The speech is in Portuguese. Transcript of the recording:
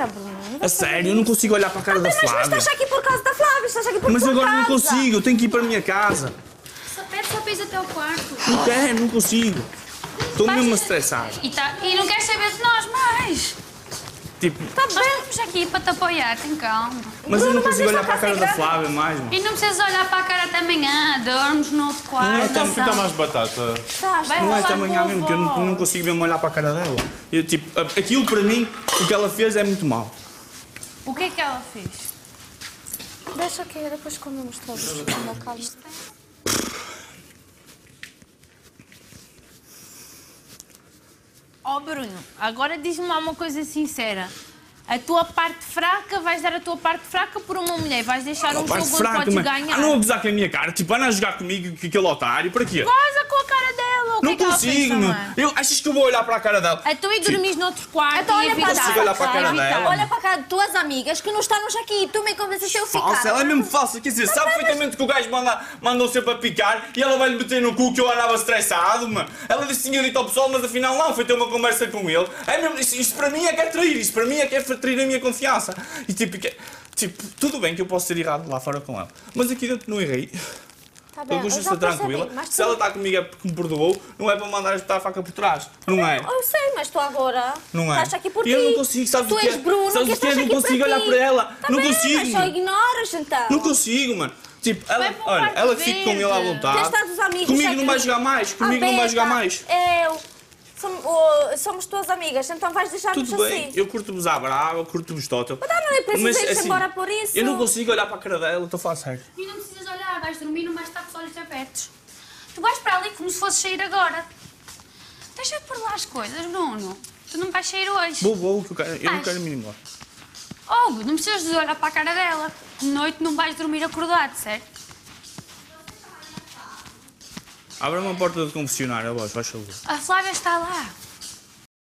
cara, Bruno. Não fazer sério, eu não consigo olhar para a cara da Mas, mas Flávia. estás aqui por causa da Flávia, estás aqui por Mas tua agora não causa. consigo, eu tenho que ir para a minha casa. Só pede só para ir até o quarto. Não quero, não consigo. Estou Vais- mesmo estressado. E, tá, e não queres saber de nós mais. Tipo, Tá Nós estamos aqui para te apoiar, tem calma. mas eu não consigo olhar para a cara da. Flávia mais, mano. E não precisas olhar para a cara até amanhã. Dormes no outro quarto. Não é Então tão- fica mais batata. Estás, Vai Não é a mesmo, que eu não, não consigo mesmo olhar para a cara dela. Eu, tipo, a- aquilo para mim, o que ela fez é muito mau. O que é que ela fez? Deixa que depois comemos todos. Calma, calma. Ó Bruno, agora diz-me lá uma coisa sincera. A tua parte fraca, vais dar a tua parte fraca por uma mulher. Vais deixar um Parte jogo onde fraca, podes mas- ganhar. Ah, não a gozar com a minha cara. Tipo, anda a jogar comigo, que aquele otário. Para quê? Goza com a cara dela. O que Não é que ela fez consigo, meu. Eu, achas que eu vou olhar para a cara dela? Então e dormis noutro quarto Então e olha para evitar. consigo olhar para a cara dela. Olha para a cara de tuas amigas que não estamos aqui. Tu me convenceste eu ficar. Falsa, ela é mesmo falsa. Quer dizer, sabe perfeitamente que o gajo manda, mandou sempre a picar e ela vai-lhe meter no cu que eu andava estressado, mano. Ela disse que tinha dito ao pessoal, mas afinal não, foi ter uma conversa com ele. É mesmo, isso, isso para mim é que é trair, isso para mim é que é trair a minha confiança. E tipo, que- tipo, tudo bem que eu posso ter errado lá fora com ela, mas aqui dentro não errei. Eu de já estar tranquila. percebi, mas Se tu- ela está comigo é porque me perdoou, não é para mandar espetar a faca por trás. Não é? Eu sei, mas tu agora Não é? estás aqui por eu ti. não consigo, sabes tu o que és é? Bruno, sabes que o que estás Não aqui consigo para olhar ti. para ela. Tá não bem, consigo. Mas só ignoras então. Não consigo, mano. Tipo, ela, olha, ela que fica com ele à vontade. Amigos. Comigo não vai jogar mais. Comigo A não vai jogar mais. Eu. Som- o- somos tuas amigas, então vais deixar-nos Tudo assim. bem, eu curto-vos à brava, curto-vos tótil. Mas não é preciso Mas, ir-se assim, embora por isso. Eu não consigo olhar para a cara dela, estou a falar sério. Vais dormir, não vais estar com os olhos abertos. Tu vais para ali como se fosses sair agora. Deixa por lá as coisas, Bruno. Tu não vais sair hoje. Vou, vou, eu, quero, eu não quero me ir embora. Oh, não precisas de olhar para a cara dela. De noite não vais dormir acordado, certo? Abra uma porta do confessionário, a voz, faz favor. A Flávia está lá.